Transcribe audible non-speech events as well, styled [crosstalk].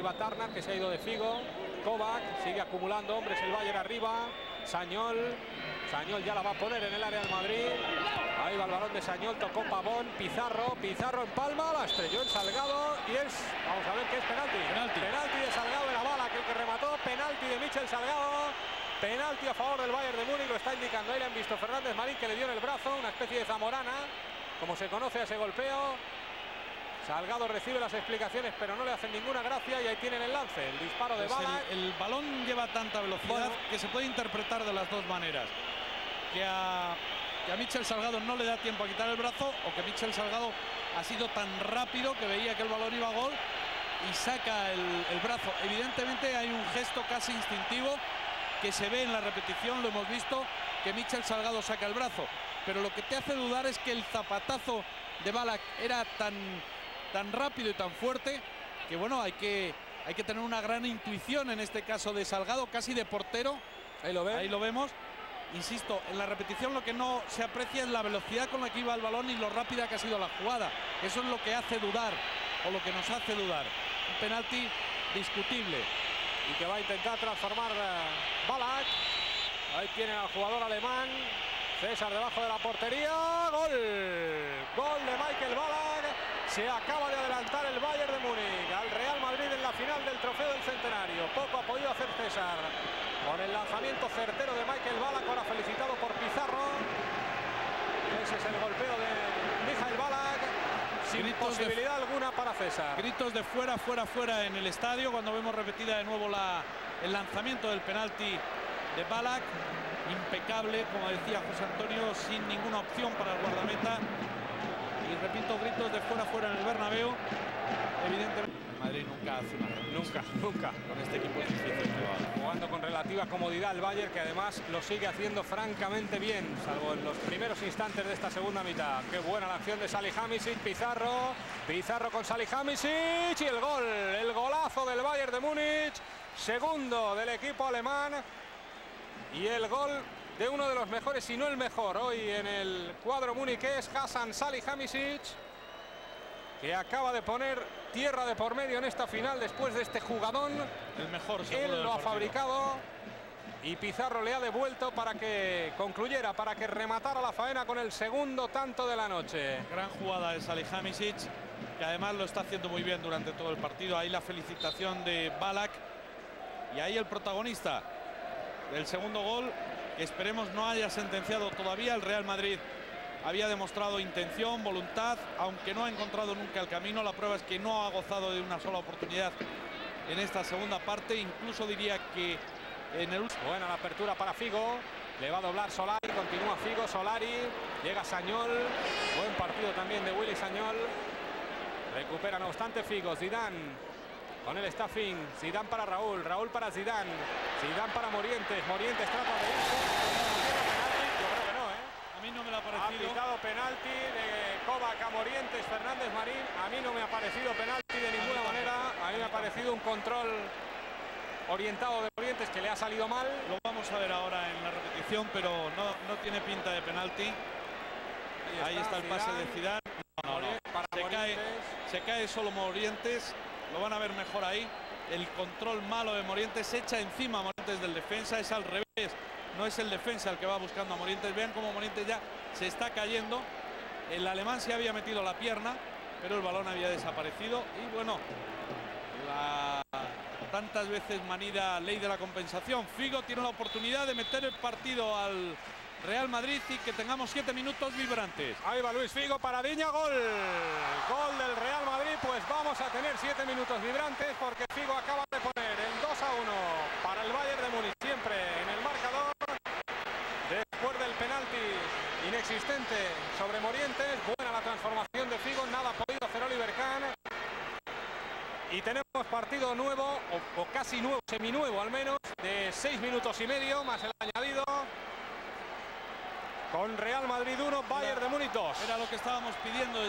ahí va Tarnak, que se ha ido de Figo. Kovac sigue acumulando hombres el Bayern arriba. Sañol. Sañol ya la va a poner en el área del Madrid. Ahí va el balón de Sañol, tocó Pavón, Pizarro, Pizarro en palma, la estrelló en Salgado y es, vamos a ver qué es penalti. Penalti. Penalti de Salgado de la bala, que el que remató, penalti de Michel Salgado. Penalti a favor del Bayern de Múnich, lo está indicando ahí, le han visto Fernández Marín que le dio en el brazo, una especie de zamorana, como se conoce a ese golpeo. Salgado recibe las explicaciones, pero no le hacen ninguna gracia y ahí tienen el lance, el disparo de Pues bala. el, el balón lleva tanta velocidad Bueno. que se puede interpretar de las dos maneras. Que a, que a Michel Salgado no le da tiempo a quitar el brazo o que Michel Salgado ha sido tan rápido que veía que el balón iba a gol y saca el, el brazo. Evidentemente hay un gesto casi instintivo que se ve en la repetición, lo hemos visto, que Michel Salgado saca el brazo. Pero lo que te hace dudar es que el zapatazo de Balak era tan, tan rápido y tan fuerte que bueno, hay que, hay que tener una gran intuición en este caso de Salgado, casi de portero. Ahí lo ven. Ahí lo vemos. Insisto, en la repetición lo que no se aprecia es la velocidad con la que iba el balón y lo rápida que ha sido la jugada. Eso es lo que hace dudar, o lo que nos hace dudar. Un penalti discutible. y que va a intentar transformar eh, Balak. Ahí tiene al jugador alemán. César debajo de la portería. Gol. Gol de Michael Balak. Se acaba de adelantar el Bayern de Múnich al Real Madrid en la final del Trofeo del Centenario. Poco ha podido hacer César. Con el lanzamiento certero de Michael Balak, ahora felicitado por Pizarro. Ese es el golpeo de Michael Balak. Sin Gritos de- posibilidad alguna para César. Gritos de fuera, fuera, fuera en el estadio cuando vemos repetida de nuevo la, el lanzamiento del penalti de Balak. Impecable, como decía José Antonio, sin ninguna opción para el guardameta. Repito, gritos de fuera, fuera en el Bernabéu. Evidentemente, Madrid nunca hace una Nunca, [laughs] nunca. con este equipo es difícil. Jugando con relativa comodidad el Bayern, que además lo sigue haciendo francamente bien, salvo en los primeros instantes de esta segunda mitad. Qué buena la acción de Salihamidzic, Pizarro, Pizarro con Salihamidzic y el gol, el golazo del Bayern de Múnich, segundo del equipo alemán y el gol de uno de los mejores, si no el mejor, hoy en el cuadro muniqués, Hassan Salihamidzic que acaba de poner tierra de por medio en esta final después de este jugadón. El mejor Él lo ha fabricado y Pizarro le ha devuelto para que concluyera, para que rematara la faena con el segundo tanto de la noche. Gran jugada de Salihamidzic, que además lo está haciendo muy bien durante todo el partido. Ahí la felicitación de Balak. Y ahí el protagonista del segundo gol, esperemos no haya sentenciado todavía. El Real Madrid había demostrado intención, voluntad, aunque no ha encontrado nunca el camino. La prueba es que no ha gozado de una sola oportunidad en esta segunda parte. Incluso diría que en el último... Buena la apertura para Figo. Le va a doblar Solari, continúa Figo, Solari, llega Sañol, buen partido también de Willy Sañol. Recupera no obstante Figo, Zidane con el staffing, Zidane para Raúl, Raúl para Zidane, Zidane para Morientes, Morientes trata de irse. Penalti, Yo creo que no, ¿eh? A mí no me lo ha Ha parecido. pitado penalti de Kovac a Morientes, Fernández Marín. A mí no me ha parecido penalti de ninguna manera. A mí me ha parecido un control orientado de Morientes que le ha salido mal. Lo vamos a ver ahora en la repetición, pero no, no tiene pinta de penalti. Ahí está el pase de Zidane. No, Se cae, se cae solo Morientes. Lo van a ver mejor ahí. El control malo de Morientes se echa encima a Morientes del defensa. Es al revés. No es el defensa el que va buscando a Morientes. Vean cómo Morientes ya se está cayendo. El alemán se había metido la pierna, pero el balón había desaparecido. Y bueno, la tantas veces manida ley de la compensación. Figo tiene la oportunidad de meter el partido al Real Madrid y que tengamos siete minutos vibrantes. Ahí va Luis Figo, paradiña, gol. Gol del Real pues vamos a tener siete minutos vibrantes porque Figo acaba de poner el 2 a 1 para el Bayern de Múnich, siempre en el marcador. Después del penalti inexistente sobre Morientes, buena la transformación de Figo, nada ha podido hacer Oliver Kahn. Y tenemos partido nuevo, o, casi nuevo, seminuevo al menos, de seis minutos y medio, más el añadido. Con Real Madrid 1, Bayern de Múnich 2. Era lo que estábamos pidiendo